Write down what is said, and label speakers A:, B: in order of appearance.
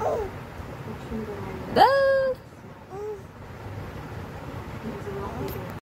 A: 어.